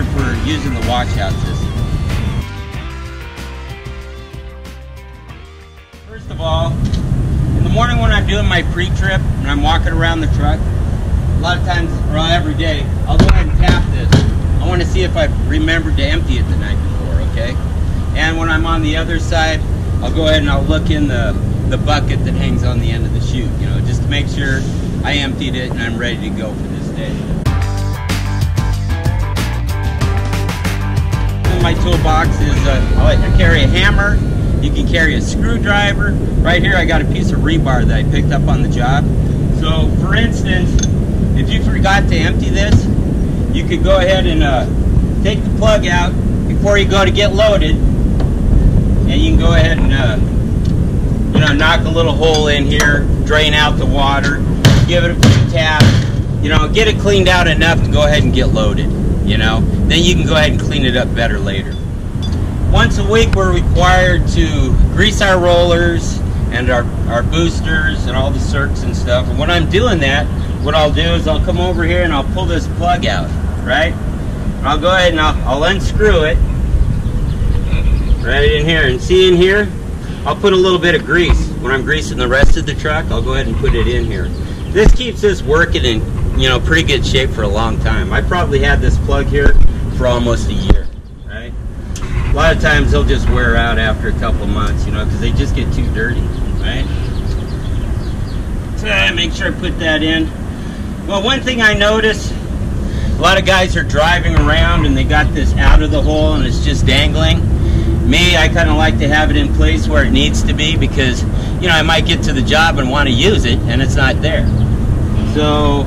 for using the washout system. First of all, in the morning when I'm doing my pre-trip and I'm walking around the truck, a lot of times, or every day, I'll go ahead and tap this. I want to see if I've remembered to empty it the night before, okay? And when I'm on the other side, I'll go ahead and I'll look in the, the bucket that hangs on the end of the chute, you know, just to make sure I emptied it and I'm ready to go for this day. My toolbox is, uh, I carry a hammer, you can carry a screwdriver. Right here I got a piece of rebar that I picked up on the job. So for instance, if you forgot to empty this, you could go ahead and uh, take the plug out before you go to get loaded and you can go ahead and uh, you know knock a little hole in here drain out the water give it a few taps you know get it cleaned out enough to go ahead and get loaded you know then you can go ahead and clean it up better later once a week we're required to grease our rollers and our, our boosters and all the zerks and stuff and when I'm doing that what I'll do is I'll come over here and I'll pull this plug out right I'll go ahead and I'll, I'll unscrew it right in here. And see in here, I'll put a little bit of grease. When I'm greasing the rest of the truck, I'll go ahead and put it in here. This keeps this working in, you know, pretty good shape for a long time. I probably had this plug here for almost a year, right? A lot of times they'll just wear out after a couple months, you know, because they just get too dirty, right? So I make sure I put that in. Well, one thing I noticed, a lot of guys are driving around and they got this out of the hole and it's just dangling me, I kind of like to have it in place where it needs to be because, you know, I might get to the job and want to use it and it's not there. So,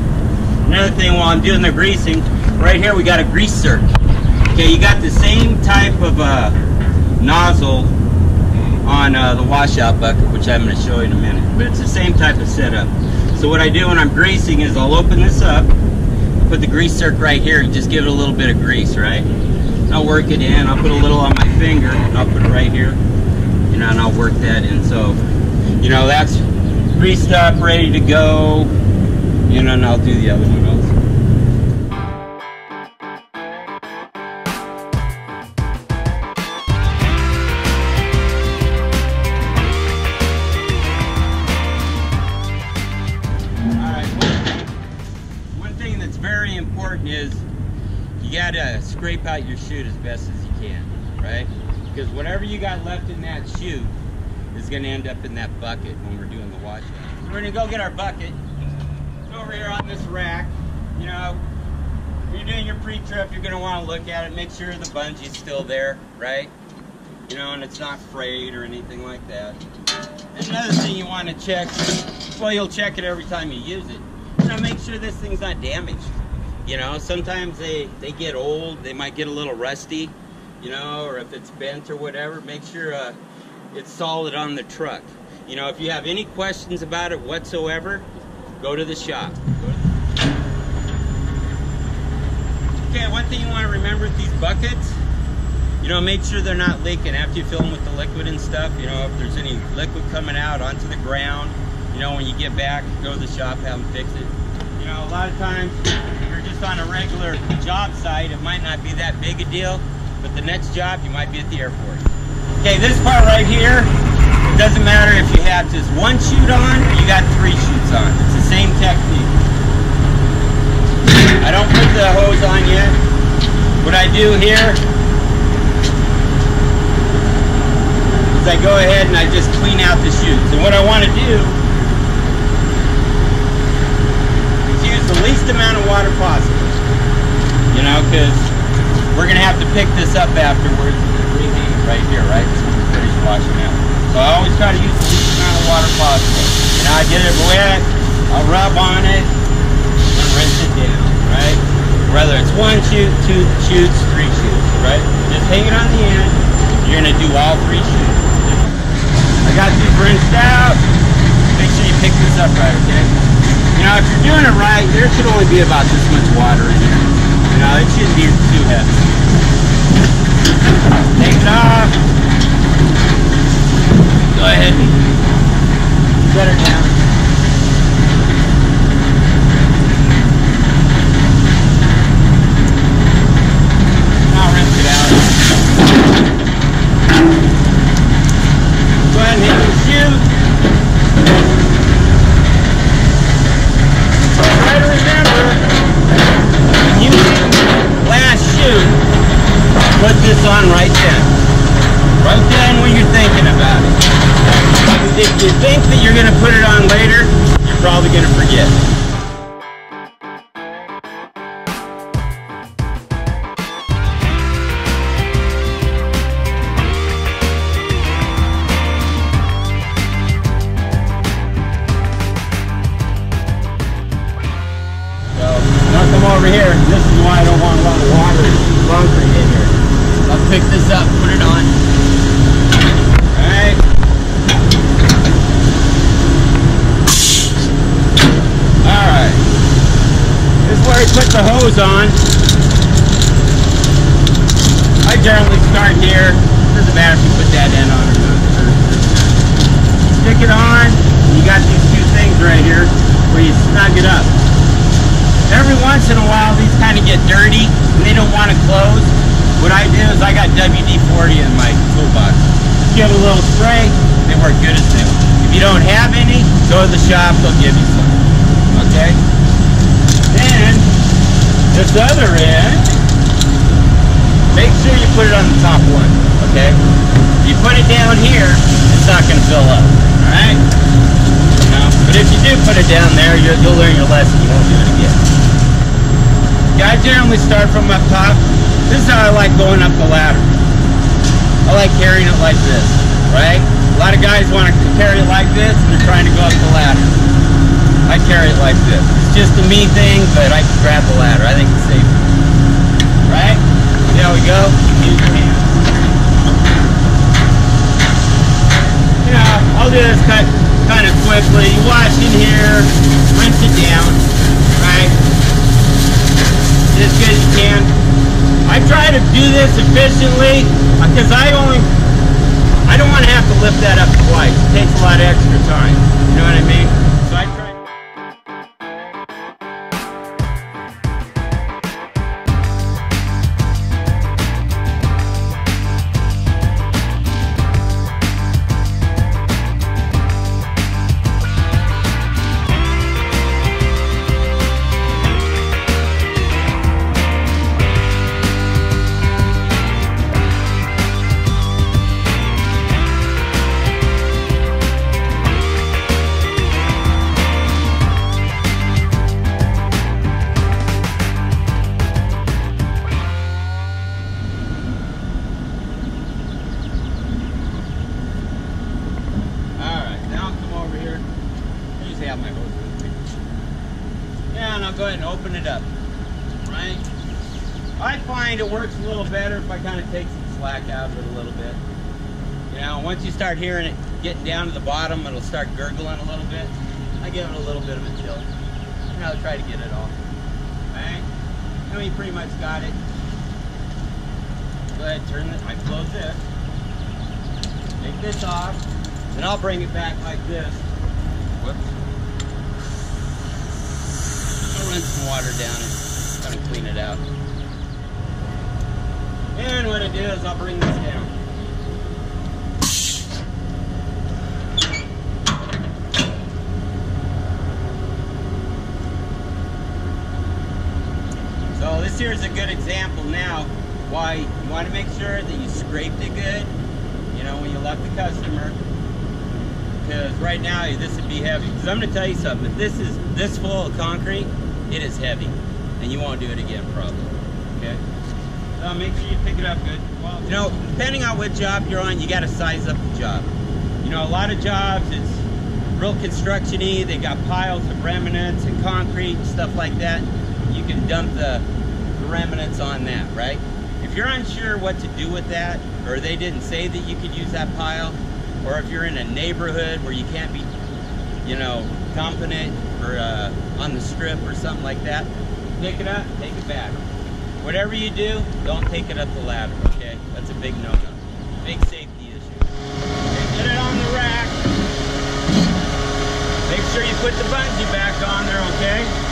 another thing while I'm doing the greasing, right here we got a grease zerk. Okay, you got the same type of uh, nozzle on uh, the washout bucket, which I'm going to show you in a minute. But it's the same type of setup. So what I do when I'm greasing is I'll open this up, put the grease zerk right here, and just give it a little bit of grease, right? I'll work it in. I'll put a little on my finger. And I'll put it right here. You know, and I'll work that in. So, you know, that's greased up, ready to go. You know, and I'll do the other one also. One thing that's very important is you gotta scrape out your chute as best as you can, right? Because whatever you got left in that chute is gonna end up in that bucket when we're doing the washout. So we're gonna go get our bucket. Over here on this rack. You know, when you're doing your pre-trip, you're gonna wanna look at it, make sure the bungee's still there, right? You know, and it's not frayed or anything like that. And another thing you wanna check, well, you'll check it every time you use it. You know, make sure this thing's not damaged. You know, sometimes they, they get old, they might get a little rusty, you know, or if it's bent or whatever, make sure uh, it's solid on the truck. You know, if you have any questions about it whatsoever, go to the shop. Okay, one thing you want to remember with these buckets, you know, make sure they're not leaking after you fill them with the liquid and stuff. You know, if there's any liquid coming out onto the ground, you know, when you get back, go to the shop, have them fix it. You know, a lot of times if you're just on a regular job site, it might not be that big a deal, but the next job, you might be at the airport. Okay, this part right here, it doesn't matter if you have just one chute on or you got three chutes on. Same technique. I don't put the hose on yet. What I do here is I go ahead and I just clean out the chutes. And what I want to do is use the least amount of water possible. You know, because we're going to have to pick this up afterwards right here, right? So we finish washing out. So I always try to use the least amount of water possible. And I get it wet, I'll rub on it, and rinse it down, right? Whether it's one chute, two chutes, three chutes, right? Just hang it on the end. You're to do all three chutes. I got these rinsed out. Make sure you pick this up right, okay? Now, if you're doing it right, there should only be about this much water in here. You know, it shouldn't be too heavy. Take it off. Go ahead set it down. you're going to put it on later, to forget. So, come over here. This is why I don't want a lot of water concrete in here. I'll pick this up, put it on. Alright. Alright. Where I put the hose on. I generally start here. Doesn't matter if you put that end on or not. Stick it on. You got these two things right here where you snug it up. Every once in a while, these kind of get dirty and they don't want to close. What I do is I got WD-40 in my toolbox. Give it a little spray, they work good as new. If you don't have any, go to the shop, they'll give you some. Okay? This other end, make sure you put it on the top one. Okay? If you put it down here, it's not going to fill up. Alright? No. But if you do put it down there, you'll, you'll learn your lesson. You won't do it again. I generally start from up top. This is how I like going up the ladder. I like carrying it like this, right? A lot of guys want to carry it like this, and they're trying to go up the ladder. I carry it like this. It's just a me thing, but I can grab the ladder. I think it's safe. Right? There we go. Use your hands. Yeah, I'll do this cut kind of quickly. You wash in here, rinse it down, right? As good as you can. I try to do this efficiently uh, because I only, I don't want to have to lift that up twice. It takes a lot of extra time. You know what I mean? It works a little better if I kind of take some slack out of it a little bit. You know, once you start hearing it getting down to the bottom, it'll start gurgling a little bit. I give it a little bit of a tilt. And I'll try to get it off. Right? Now you pretty much got it. Go ahead, turn it. I close this. Take this off. And I'll bring it back like this. Whoops. I'll run some water down it, kind of clean it out. Do is I'll bring this down. So this here is a good example now why you want to make sure that you scraped it good, you know, when you left the customer because right now this would be heavy. Because I'm going to tell you something. If this is this full of concrete, it is heavy, and you won't do it again probably. Okay. So make sure you pick it up good. You know, depending on what job you're on, you got to size up the job. You know, a lot of jobs it's real construction-y. They got piles of remnants and concrete and stuff like that. You can dump the, remnants on that, right? If you're unsure what to do with that, or they didn't say that you could use that pile, or if you're in a neighborhood where you can't be, you know, dumping it or uh, on the strip or something like that, pick it up, take it back. Whatever you do, don't take it up the ladder, okay? That's a big no-no. Big safety issue. Okay, get it on the rack. Make sure you put the bungee back on there, okay?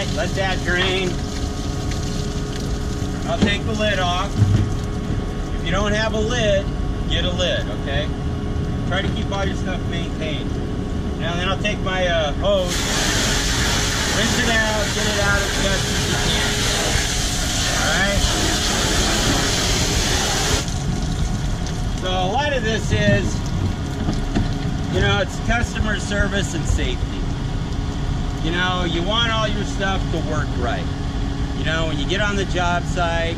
Right, let that drain. I'll take the lid off. If you don't have a lid, get a lid, okay? Try to keep all your stuff maintained. Now then I'll take my uh, hose, rinse it out, get it out as best as you can. Alright? So a lot of this is, you know, it's customer service and safety. You know, you want all your stuff to work right. You know, when you get on the job site,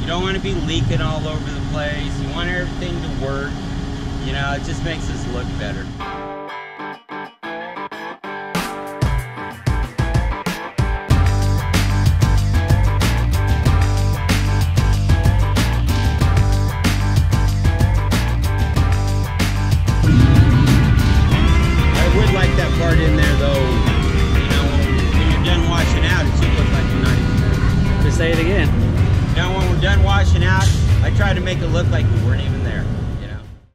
you don't want to be leaking all over the place. You want everything to work. You know, it just makes us look better.